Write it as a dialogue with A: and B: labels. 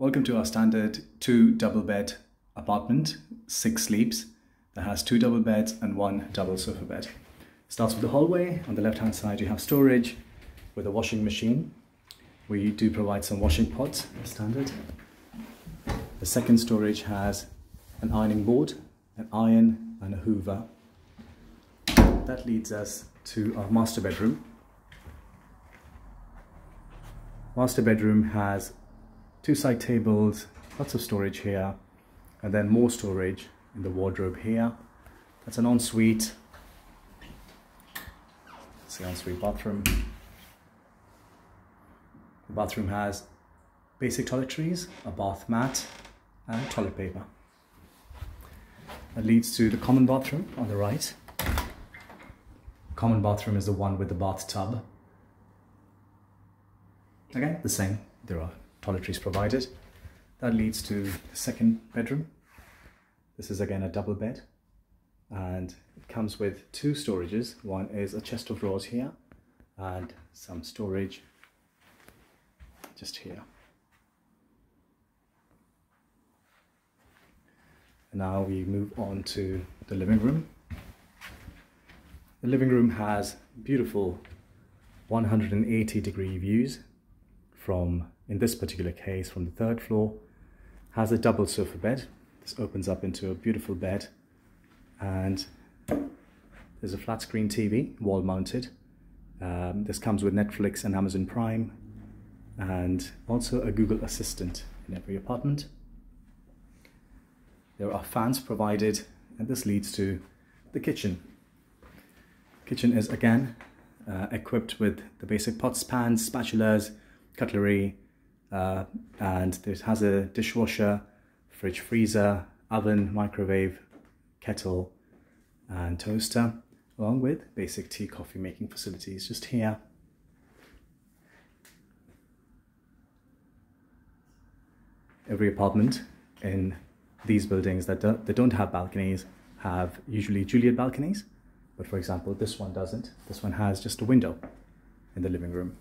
A: Welcome to our standard two double bed apartment, six sleeps, that has two double beds and one double sofa bed. Starts with the hallway. On the left hand side, you have storage with a washing machine. We do provide some washing pods, standard. The second storage has an ironing board, an iron, and a hoover. That leads us to our master bedroom. Master bedroom has two side tables, lots of storage here, and then more storage in the wardrobe here. That's an ensuite. It's the ensuite bathroom. The bathroom has basic toiletries, a bath mat, and toilet paper. That leads to the common bathroom on the right. Common bathroom is the one with the bathtub. Okay, the same. There are toiletries provided. That leads to the second bedroom. This is again a double bed and it comes with two storages. One is a chest of drawers here and some storage just here. Now we move on to the living room. The living room has beautiful 180 degree views from, in this particular case, from the third floor, has a double sofa bed. This opens up into a beautiful bed and there's a flat screen TV, wall mounted. Um, this comes with Netflix and Amazon Prime and also a Google Assistant in every apartment. There are fans provided and this leads to the kitchen. Kitchen is again uh, equipped with the basic pots, pans, spatulas, cutlery, uh, and it has a dishwasher, fridge freezer, oven, microwave, kettle, and toaster, along with basic tea coffee making facilities just here. Every apartment in these buildings that don't, that don't have balconies have usually Juliet balconies, but for example, this one doesn't. This one has just a window in the living room.